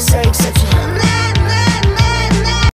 sakes